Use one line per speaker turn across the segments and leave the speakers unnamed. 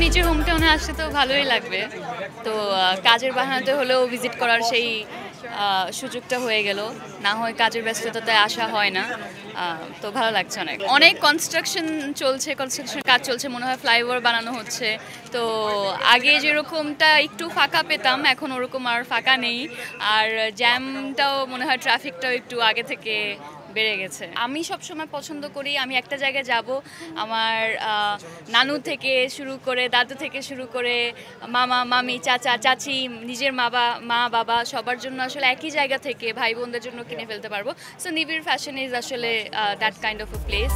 নিজের হোম টাউনে আসলে তো ভালোই লাগবে। তো কাজের বাহানাতে হলেও ভিজিট করার সেই সুযোগটা হয়ে গেল। না হয় কাজের ব্যস্ততাতে আসা হয় না। তো ভালো লাগছে অনেক। অনেক কনস্ট্রাকশন চলছে কনস্ট্রাকশন কাজ চলছে, মনে হয় ফ্লাইওভার বানানো হচ্ছে। তো আগে যেরকমটা একটু ফাঁকা পেতাম, এখন ওরকম আর ফাঁকা নেই। আর জ্যামটাও মনে হয় ট্রাফিকটাও একটু আগে থেকে বেড়ে গেছে। আমি সব সময় পছন্দ করি, আমি একটা জায়গায় যাব, আমার নানু থেকে শুরু করে, দাদু থেকে শুরু করে, মামা, মামি, চাচা, চাচি, নিজের মা বা, মা, বাবা, সবার জন্য আসলে একই জায়গা থেকে ভাই বোনদের জন্য কিনে ফেলতে পারব। সো নিবিড় ফ্যাশন ইজ আসলে that kind of a place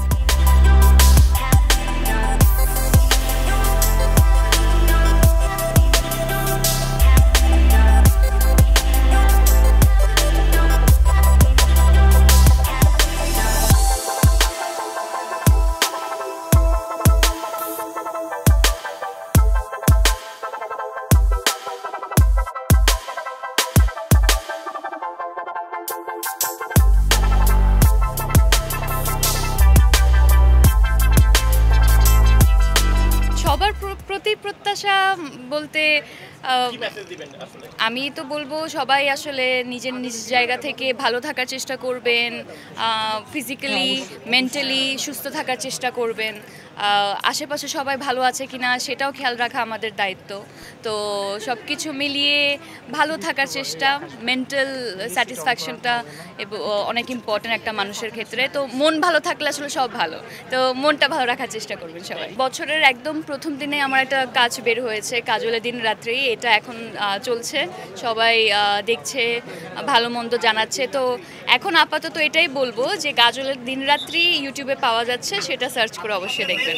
প্রতি প্রত্যাশা বলতে আমি তো বলব সবাই আসলে নিজের নিজ জায়গা থেকে ভালো থাকার চেষ্টা করবেন ফিজিক্যালি মেন্টালি সুস্থ থাকার চেষ্টা করবেন। আশেপাশে সবাই ভালো আছে কি না সেটাও খেয়াল রাখা আমাদের দায়িত্ব। তো সব কিছু মিলিয়ে ভালো থাকার চেষ্টা মেন্টাল স্যাটিসফ্যাকশনটা অনেক ইম্পর্ট্যান্ট একটা মানুষের ক্ষেত্রে। তো মন ভালো থাকলে আসলে সব ভালো। তো মনটা ভালো রাখার চেষ্টা করবেন সবাই। বছরের একদম প্রথম দিনে আমার একটা কাজ বের হয়েছে কাজলের দিন রাত্রি এটা এখন চলছে। সবাই দেখছে, ভালো মন্দ জানাচ্ছে। তো এখন আপাতত এটাই বলব যে গাজলের দিনরাত্রি ইউটিউবে পাওয়া যাচ্ছে, সেটা সার্চ করে অবশ্যই দেখবেন।